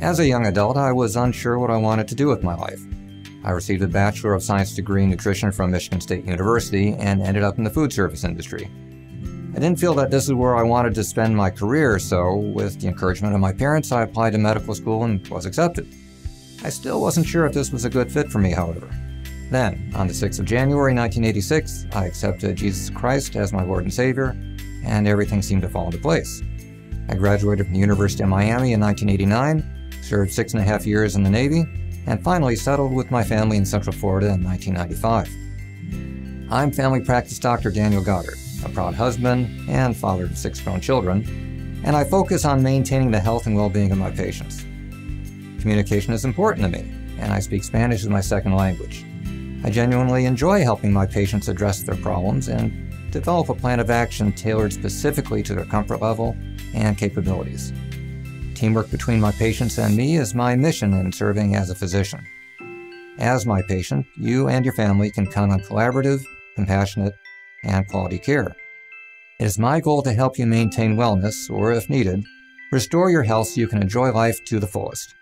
As a young adult, I was unsure what I wanted to do with my life. I received a Bachelor of Science degree in nutrition from Michigan State University and ended up in the food service industry. I didn't feel that this is where I wanted to spend my career, so with the encouragement of my parents, I applied to medical school and was accepted. I still wasn't sure if this was a good fit for me, however. Then, on the 6th of January 1986, I accepted Jesus Christ as my Lord and Savior, and everything seemed to fall into place. I graduated from the University of Miami in 1989, served six and a half years in the Navy, and finally settled with my family in Central Florida in 1995. I'm family practice doctor Daniel Goddard, a proud husband and father of six grown children, and I focus on maintaining the health and well being of my patients. Communication is important to me, and I speak Spanish as my second language. I genuinely enjoy helping my patients address their problems and develop a plan of action tailored specifically to their comfort level and capabilities. Teamwork between my patients and me is my mission in serving as a physician. As my patient, you and your family can count on collaborative, compassionate, and quality care. It is my goal to help you maintain wellness, or if needed, restore your health so you can enjoy life to the fullest.